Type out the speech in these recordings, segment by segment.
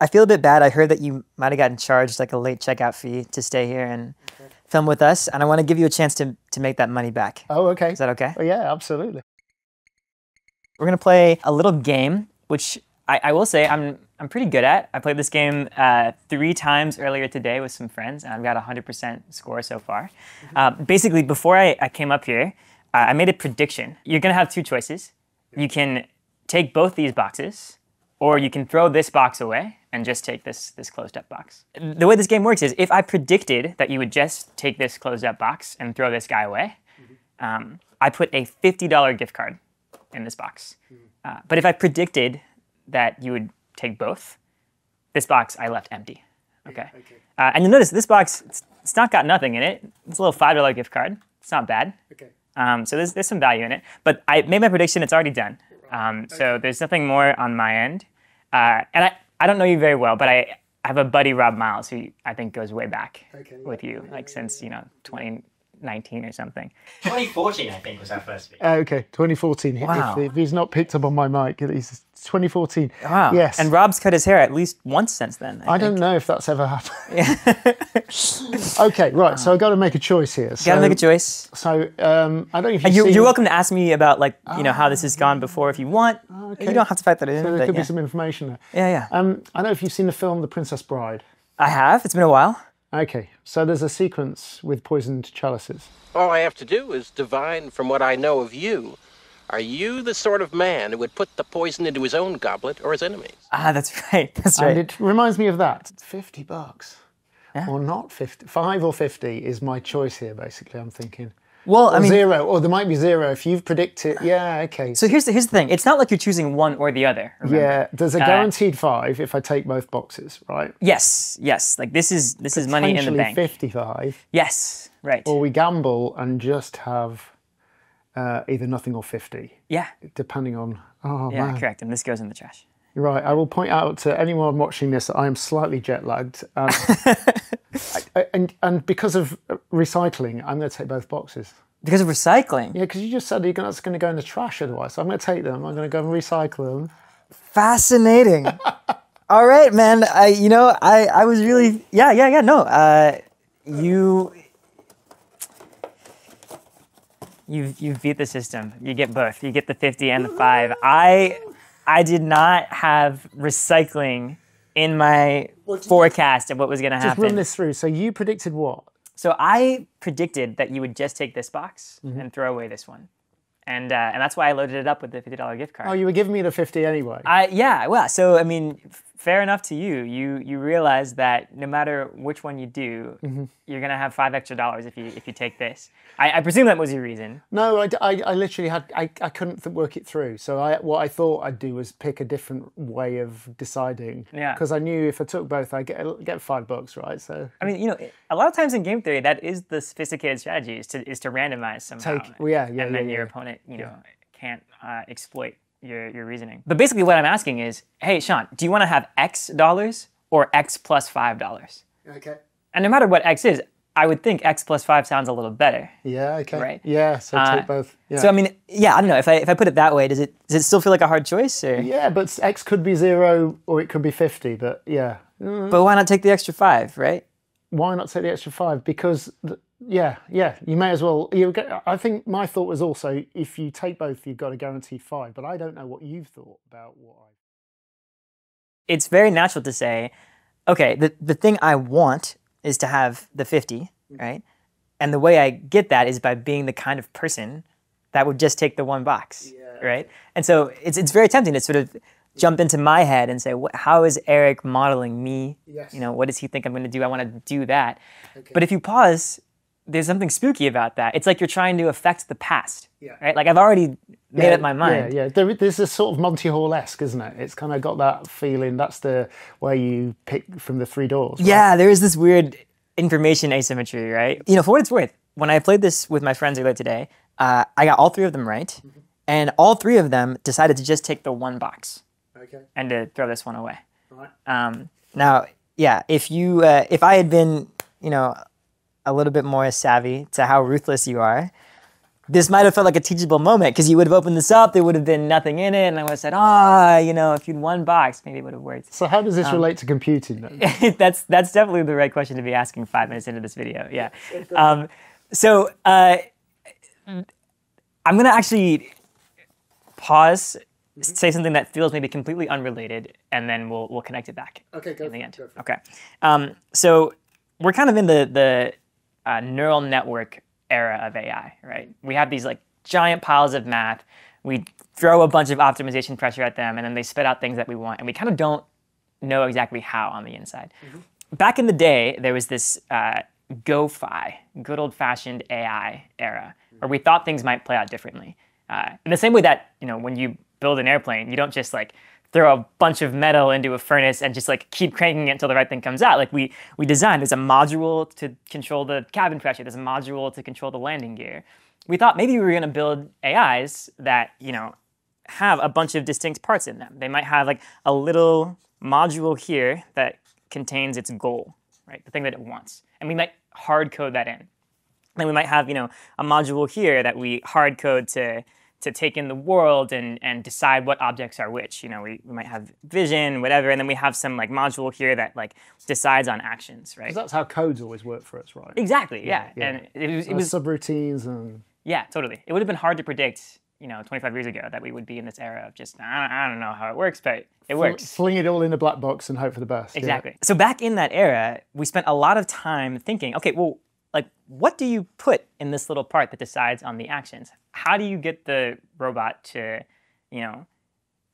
I feel a bit bad. I heard that you might have gotten charged like a late checkout fee to stay here and film with us, and I want to give you a chance to to make that money back. Oh, okay. Is that okay? Oh, yeah, absolutely. We're gonna play a little game, which I, I will say I'm I'm pretty good at. I played this game uh, three times earlier today with some friends, and I've got a hundred percent score so far. Uh, basically, before I, I came up here, uh, I made a prediction. You're gonna have two choices. You can take both these boxes, or you can throw this box away and just take this this closed up box. The way this game works is if I predicted that you would just take this closed up box and throw this guy away, um, I put a fifty dollar gift card in this box. Uh, but if I predicted that you would take both, this box I left empty. Okay. Uh, and you'll notice this box, it's, it's not got nothing in it. It's a little five dollar gift card. It's not bad. Okay. Um, so there's, there's some value in it. But I made my prediction, it's already done. Um, so there's nothing more on my end. Uh, and I, I don't know you very well, but I, I have a buddy, Rob Miles, who I think goes way back Okay, with you, like since, you know, 2019 or something. 2014, I think, was our first video. Uh, okay, 2014. Wow. If, if he's not picked up on my mic, he's 2014. Wow. Yes. And Rob's cut his hair at least once since then. I don't know if that's ever happened. okay, right. So I've got to make a choice here. So, Gotta make a choice. So um, I don't know if you've You, seen, you're welcome to ask me about like you know how this has gone before if you want. Okay. You don't have to fight that in. So there but could yeah. be some information there. yeah, yeah. Um, I don't know if you've seen the film The Princess Bride. I have. It's been a while. Okay, so there's a sequence with poisoned chalices. All I have to do is divine from what I know of you. Are you the sort of man who would put the poison into his own goblet or his enemies? Ah, that's right. That's right. And it reminds me of that. 50 bucks. Or not 50. Five or 50 is my choice here, basically, I'm thinking. Well, I mean, zero. Or there might be zero. If you've predicted, yeah, okay. so here's the, here's the thing. It's not like you're choosing one or the other. remember? yeah, there's a Uh, guaranteed five if I take both boxes, right? Yes. Yes. Like this is this is money in the bank. 55. Yes. Right. Or we gamble and just have uh, either nothing or 50, yeah. depending on. Oh, Yeah. man. Correct. And this goes in the trash. Right. I will point out to anyone watching this that I am slightly jet lagged. Um, I- and, and because of recycling, I'm going to take both boxes. Because of recycling. Yeah, because you just said you're going to go in the trash otherwise. So I'm going to take them. I'm going to go and recycle them. Fascinating. All right, man. I you know I I was really yeah yeah yeah no. Uh, you. You've, you've beat the system. You get both. You get the 50 and the 5. I I did not have recycling in my forecast of what was going to happen. Just run this through. So you predicted what? So I predicted that you would just take this box Mm-hmm. and throw away this one. And, uh, and that's why I loaded it up with the $50 gift card. Oh, you were giving me the 50 anyway. I yeah, well, so I mean, fair enough to you. You you realize that no matter which one you do, Mm-hmm. you're gonna have five extra dollars if you if you take this. I, I presume that was your reason. No, I, I, I literally had I, I couldn't th- work it through. So I what I thought I'd do was pick a different way of deciding. Yeah. Because I knew if I took both, I get get five bucks, right? So I mean, you know, a lot of times in game theory, that is the sophisticated strategy is to is to randomize somehow. Take- well, yeah, yeah, and then yeah, your yeah. opponent, you know, can't uh, exploit your your reasoning. But basically, what I'm asking is, hey, Sean, do you want to have X dollars or X plus five dollars? okay. And no matter what X is, I would think X plus five sounds a little better. Yeah. Okay. Right. Yeah. So Uh, take both. Yeah. So I mean, yeah, I don't know if I if I put it that way, does it does it still feel like a hard choice or? yeah, but X could be zero or it could be fifty. But yeah, But why not take the extra five, right? why not take the extra five? Because th- yeah, yeah, you may as well. You I think my thought was also if you take both, you've got a guaranteed five. But I don't know what you've thought about what I. It's very natural to say, okay, the the thing I want is to have the fifty, mm-hmm. right? And the way I get that is by being the kind of person that would just take the one box, right? And so it's it's very tempting to sort of mm-hmm. jump into my head and say, what, how is Aric modeling me? Yes. You know, what does he think I'm going to do? I want to do that. But if you pause, there's something spooky about that. It's like you're trying to affect the past, Yeah. right? Like I've already made up my mind. Yeah, yeah. There, there's a sort of Monty Hall esque, isn't it? It's kind of got that feeling. That's the where you pick from the three doors. right? Yeah, there is this weird information asymmetry, right? You know, for what it's worth, when I played this with my friends earlier today, uh, I got all three of them right, and all three of them decided to just take the one box Okay. and to throw this one away. Right. Um, now, yeah, if you uh, if I had been, you know, a little bit more savvy to how ruthless you are, this might have felt like a teachable moment because you would have opened this up, there would have been nothing in it, and I would have said, ah, you know, if you'd one box, maybe it would have worked. So how does Um, this relate to computing then? that's that's definitely the right question to be asking five minutes into this video. Yeah. Um, so uh, I'm gonna actually pause, say something that feels maybe completely unrelated, and then we'll we'll connect it back. Okay, go in the for it, end. go for. Okay. Um, so we're kind of in the the uh, neural network era of AI, right? We have these like giant piles of math. We throw a bunch of optimization pressure at them, and then they spit out things that we want, and we kind of don't know exactly how on the inside. Back in the day, there was this uh, GOFAI, good old fashioned AI era, where we thought things might play out differently. Uh, in the same way that, you know, when you build an airplane, you don't just like throw a bunch of metal into a furnace and just like keep cranking it until the right thing comes out. Like we, we designed, there's a module to control the cabin pressure, there's a module to control the landing gear. We thought maybe we were going to build AIs that, you know, have a bunch of distinct parts in them. They might have like a little module here that contains its goal, right? The thing that it wants. And we might hard code that in. Then we might have, you know, a module here that we hard code to to take in the world and, and decide what objects are which. You know, we, we might have vision, whatever, and then we have some like module here that like decides on actions, right? that's how codes always work for us, right? Exactly, yeah. yeah. And it was, it was subroutines and yeah, totally. It would have been hard to predict, you know, 25 years ago that we would be in this era of just, I don't, I don't know how it works, but it works. fling it all in a black box and hope for the best. yeah. Exactly. So back in that era, we spent a lot of time thinking, okay, well, like, what do you put in this little part that decides on the actions? How do you get the robot to, you know,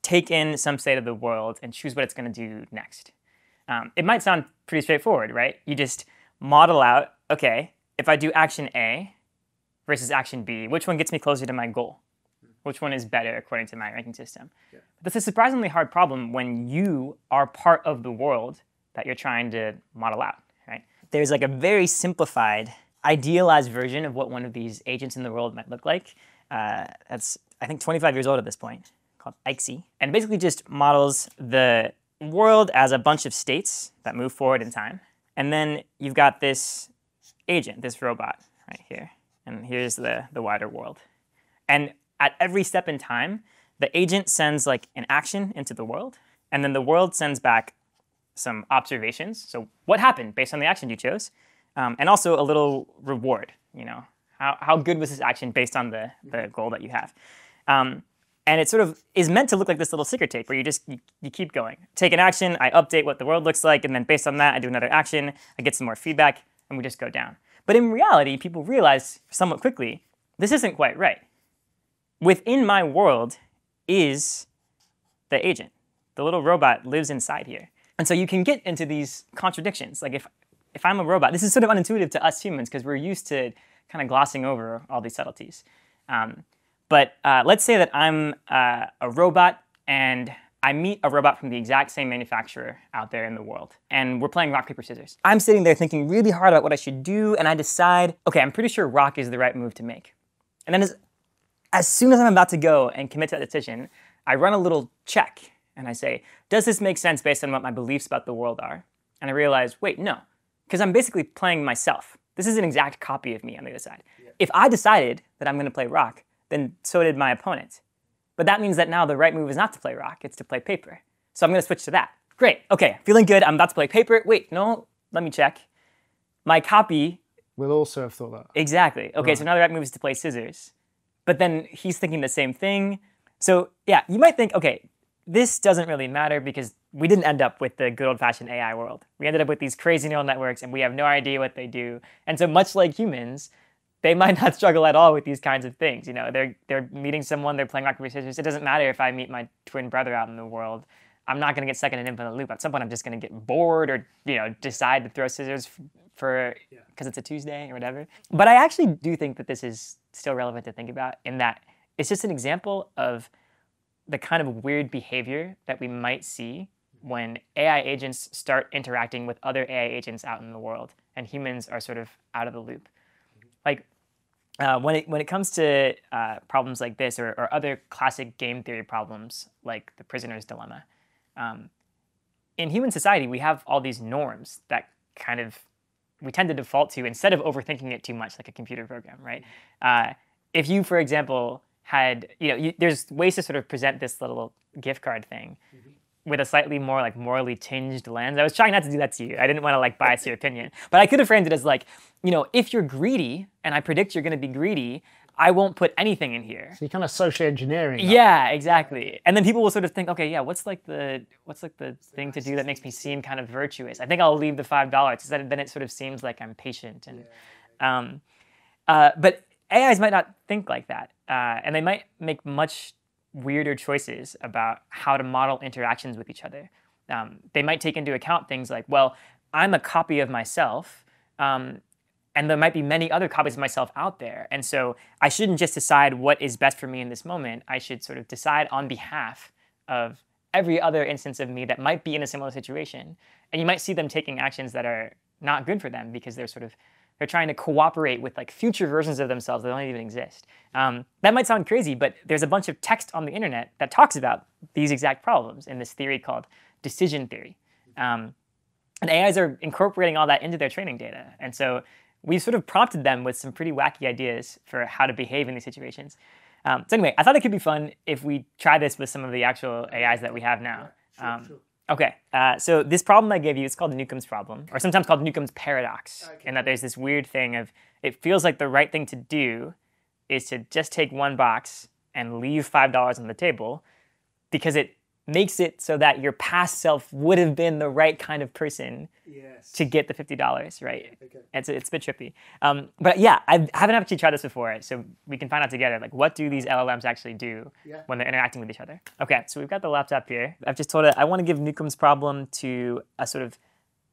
take in some state of the world and choose what it's going to do next? Um, it might sound pretty straightforward, right? You just model out, okay, if I do action A versus action B, which one gets me closer to my goal? Which one is better according to my ranking system? But that's a surprisingly hard problem when you are part of the world that you're trying to model out? There's like a very simplified, idealized version of what one of these agents in the world might look like. Uh, that's, I think, 25 years old at this point, called AIXI, and basically just models the world as a bunch of states that move forward in time. And then you've got this agent, this robot right here. And here's the, the wider world. And at every step in time, the agent sends like an action into the world, and then the world sends back some observations. So what happened based on the action you chose, um, and also a little reward. You know, how, how good was this action based on the, the goal that you have. Um, and it sort of is meant to look like this little sticker tape where you just you, you keep going. Take an action, I update what the world looks like, and then based on that, I do another action, I get some more feedback, and we just go down. But in reality, people realize somewhat quickly this isn't quite right. Within my world is the agent. The little robot lives inside here. And so you can get into these contradictions. Like if if I'm a robot, this is sort of unintuitive to us humans because we're used to kind of glossing over all these subtleties. Um, but uh, let's say that I'm uh, a robot and I meet a robot from the exact same manufacturer out there in the world, and we're playing rock, paper, scissors. I'm sitting there thinking really hard about what I should do, and I decide, okay, I'm pretty sure rock is the right move to make. And then as, as soon as I'm about to go and commit to that decision, I run a little check and I say, does this make sense based on what my beliefs about the world are? And I realize, wait, no, because I'm basically playing myself. This is an exact copy of me on the other side. If I decided that I'm going to play rock, then so did my opponent. But that means that now the right move is not to play rock, it's to play paper. So I'm going to switch to that. Great. Okay, feeling good. I'm about to play paper. Wait, no, let me check. My copy We'll also have thought that. Exactly. Okay, so now the right move is to play scissors. But then he's thinking the same thing. So yeah, you might think, okay, this doesn't really matter because we didn't end up with the good old fashioned AI world. We ended up with these crazy neural networks and we have no idea what they do. And so much like humans, they might not struggle at all with these kinds of things. You know, they're they're meeting someone, they're playing rock paper scissors. It doesn't matter if I meet my twin brother out in the world. I'm not going to get stuck in an infinite loop. At some point, I'm just going to get bored or you know decide to throw scissors for because it's a Tuesday or whatever. But I actually do think that this is still relevant to think about in that it's just an example of the kind of weird behavior that we might see when AI agents start interacting with other AI agents out in the world and humans are sort of out of the loop. Like uh, when it when it comes to uh, problems like this or, or other classic game theory problems like the prisoner's dilemma, um, in human society we have all these norms that kind of we tend to default to instead of overthinking it too much like a computer program, right? Uh, if you, for example, had you know, you, there's ways to sort of present this little gift card thing with a slightly more like morally tinged lens. I was trying not to do that to you. I didn't want to like bias your opinion, but I could have framed it as like, you know, if you're greedy and I predict you're going to be greedy, I won't put anything in here. So you're kind of social engineering. Yeah, exactly. And then people will sort of think, okay, yeah, what's like the what's like the thing to do that makes me seem kind of virtuous? I think I'll leave the five dollars because then it sort of seems like I'm patient and. Um, uh, but AIs might not think like that, uh, and they might make much weirder choices about how to model interactions with each other. Um, they might take into account things like, well, I'm a copy of myself, um, and there might be many other copies of myself out there, and so I shouldn't just decide what is best for me in this moment. I should sort of decide on behalf of every other instance of me that might be in a similar situation. And you might see them taking actions that are not good for them because they're sort of they're trying to cooperate with like future versions of themselves that don't even exist. Um, that might sound crazy, but there's a bunch of text on the internet that talks about these exact problems in this theory called decision theory. Um, and AIs are incorporating all that into their training data. And so we've sort of prompted them with some pretty wacky ideas for how to behave in these situations. Um, so anyway, I thought it could be fun if we try this with some of the actual AIs that we have now. Um, Okay, uh, so this problem I gave you is called Newcomb's problem, or sometimes called Newcomb's paradox, in that there's this weird thing of it feels like the right thing to do is to just take one box and leave five dollars on the table, because it makes it so that your past self would have been the right kind of person Yes. to get the fifty dollars, right? Okay. It's it's a bit trippy. Um, but yeah, I haven't actually tried this before, so we can find out together. Like, what do these LLMs actually do Yeah. when they're interacting with each other? Okay, so we've got the laptop here. I've just told it I want to give Newcomb's problem to a sort of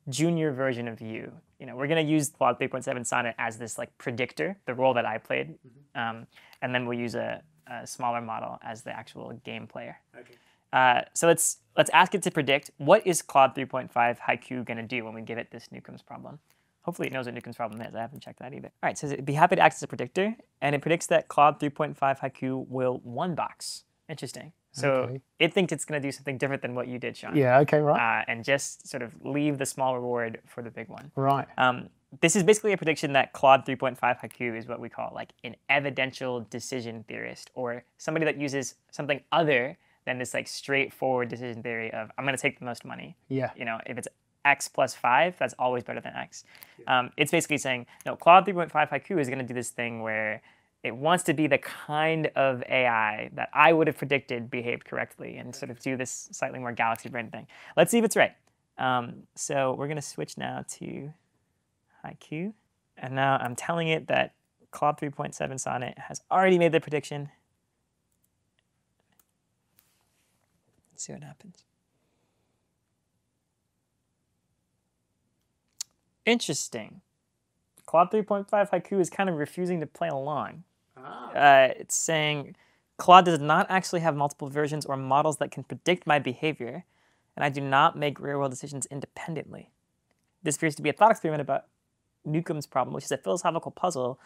junior version of you. You know, we're gonna use Claude 3.7 Sonnet as this like predictor, the role that I played, um, and then we'll use a, a smaller model as the actual game player. Okay. Uh, so let's let's ask it to predict what is Claude 3.5 Haiku going to do when we give it this Newcomb's problem. Hopefully it knows what Newcomb's problem is. I haven't checked that either. All right, so it'd be happy to act as a predictor, and it predicts that Claude 3.5 Haiku will one box. Interesting. So Okay. it thinks it's going to do something different than what you did, Sean. Yeah. Okay. Right. Uh, and just sort of leave the small reward for the big one. right. Um, this is basically a prediction that Claude 3.5 Haiku is what we call like an evidential decision theorist, or somebody that uses something other than this like straightforward decision theory of I'm going to take the most money. Yeah. You know, if it's x plus five, that's always better than x. Um, it's basically saying no. Claude 3.5 Haiku is going to do this thing where it wants to be the kind of AI that I would have predicted behaved correctly, and sort of do this slightly more galaxy brain thing. Let's see if it's right. Um, so we're going to switch now to Haiku. And now I'm telling it that Claude 3.7 Sonnet has already made the prediction. See what happens. Interesting. Claude 3.5 Haiku is kind of refusing to play along. Uh, it's saying Claude does not actually have multiple versions or models that can predict my behavior, and I do not make real world decisions independently. This appears to be a thought experiment about Newcomb's problem, which is a philosophical puzzle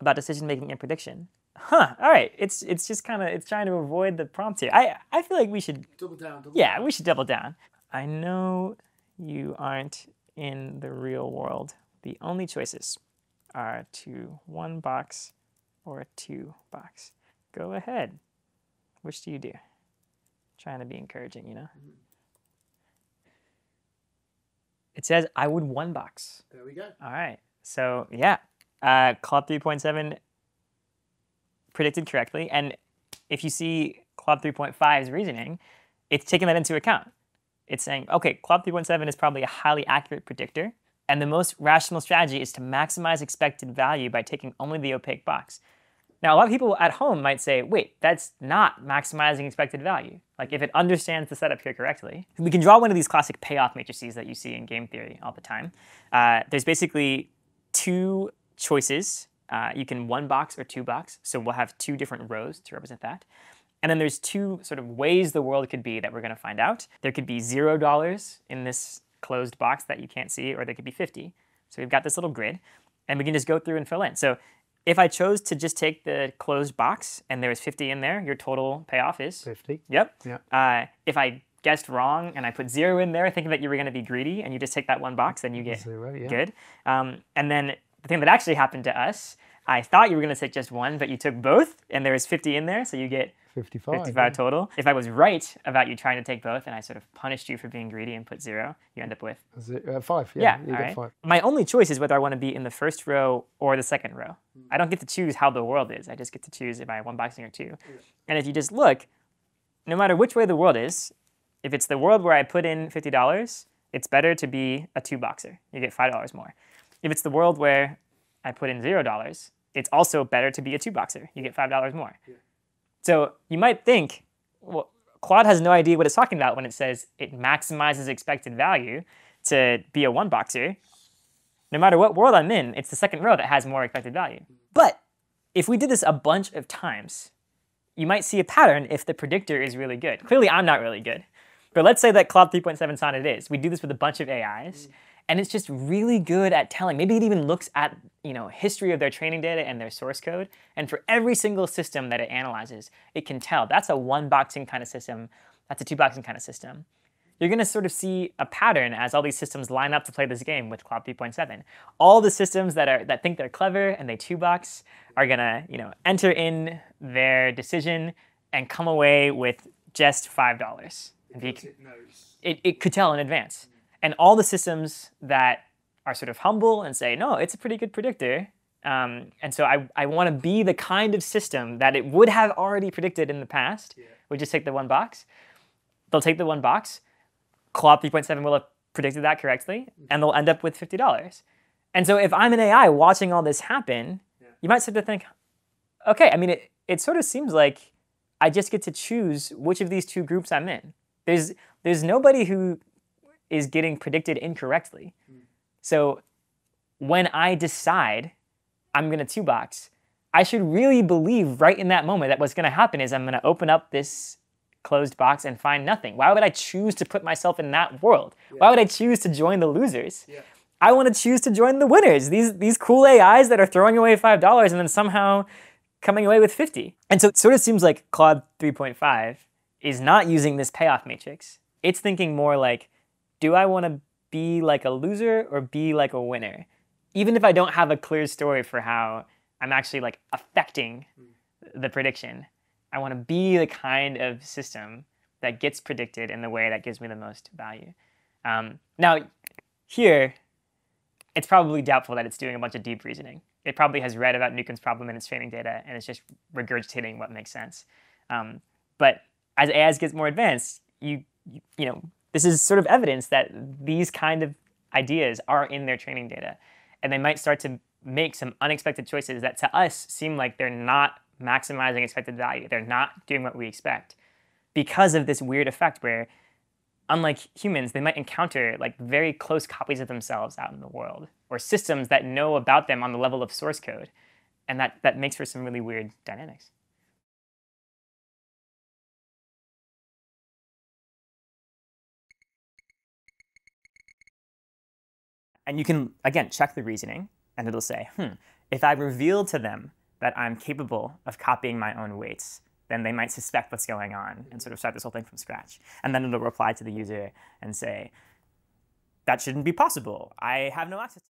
about decision making and prediction. Huh. All right. It's it's just kind of it's trying to avoid the prompt here. I I feel like we should Double down. Double yeah we should double down. I know you aren't in the real world. The only choices are to one box or two box. Go ahead. Which do you do? Trying to be encouraging, you know. It says I would one box. There we go. All right. So yeah, uh, Claude 3.7 predicted correctly, and if you see Claude 3.5's reasoning, it's taking that into account. It's saying, okay, Claude 3.7 is probably a highly accurate predictor, and the most rational strategy is to maximize expected value by taking only the opaque box. Now, a lot of people at home might say, wait, that's not maximizing expected value. Like, if it understands the setup here correctly, we can draw one of these classic payoff matrices that you see in game theory all the time. Uh, there's basically two choices. Uh, you can one box or two box. So we'll have two different rows to represent that. And then there's two sort of ways the world could be that we're going to find out. There could be zero dollars in this closed box that you can't see, or there could be 50. So we've got this little grid, and we can just go through and fill in. So if I chose to just take the closed box and there was 50 in there, your total payoff is Fifty. Yep. Yeah. Uh, if I guessed wrong and I put zero in there, thinking that you were going to be greedy, and you just take that one box, then you get Zero, yeah. good. Um, and then the thing that actually happened to us I thought you were going to take just one, but you took both, and there was 50 in there, so you get 55. 55 yeah. total. If I was right about you trying to take both, and I sort of punished you for being greedy and put zero, you end up with uh, five. yeah. Yeah, you got right. five. My only choice is whether I want to be in the first row or the second row. I don't get to choose how the world is. I just get to choose if I have one boxing or two. And if you just look, no matter which way the world is, if it's the world where I put in fifty dollars, it's better to be a two boxer. You get five dollars more. If it's the world where I put in zero dollars, it's also better to be a two boxer. You get five dollars more. So you might think, well, Claude has no idea what it's talking about when it says it maximizes expected value to be a one boxer. No matter what world I'm in, it's the second row that has more expected value. But if we did this a bunch of times, you might see a pattern if the predictor is really good. Clearly, I'm not really good. But let's say that Claude 3.7 Sonnet is. We do this with a bunch of AIs, mm. And it's just really good at telling. Maybe it even looks at you know history of their training data and their source code, and for every single system that it analyzes, it can tell that's a one boxing kind of system, that's a two boxing kind of system. You're going to sort of see a pattern as all these systems line up to play this game with Claude 3.7. All the systems that are that think they're clever and they two box are going to you know enter in their decision and come away with just five dollars. It, it could tell in advance. And all the systems that are sort of humble and say, no, it's a pretty good predictor. Um, and so I, I want to be the kind of system that it would have already predicted in the past. We just take the one box. They'll take the one box. Claude 3.7 will have predicted that correctly, and they'll end up with $50. And so if I'm an AI watching all this happen, you might start to think, okay, I mean, it, it sort of seems like I just get to choose which of these two groups I'm in. There's, there's nobody who is getting predicted incorrectly. Hmm. So when I decide I'm going to two box, I should really believe right in that moment that what's going to happen is I'm going to open up this closed box and find nothing. Why would I choose to put myself in that world? Why would I choose to join the losers? I want to choose to join the winners. These these cool AIs that are throwing away five dollars and then somehow coming away with fifty. And so it sort of seems like Claude 3.5 is not using this payoff matrix. It's thinking more like, do I want to be like a loser or be like a winner? Even if I don't have a clear story for how I'm actually like affecting the prediction, I want to be the kind of system that gets predicted in the way that gives me the most value. Um, now, here, it's probably doubtful that it's doing a bunch of deep reasoning. It probably has read about Newcomb's problem in its training data and it's just regurgitating what makes sense. Um, but as AIs gets more advanced, you you know this is sort of evidence that these kind of ideas are in their training data, and they might start to make some unexpected choices that to us seem like they're not maximizing expected value. They're not doing what we expect because of this weird effect where unlike humans, they might encounter like very close copies of themselves out in the world or systems that know about them on the level of source code. And that, that makes for some really weird dynamics. And you can, again, check the reasoning, and it'll say, hmm, if I reveal to them that I'm capable of copying my own weights, then they might suspect what's going on and sort of start this whole thing from scratch. And then it'll reply to the user and say, that shouldn't be possible. I have no access.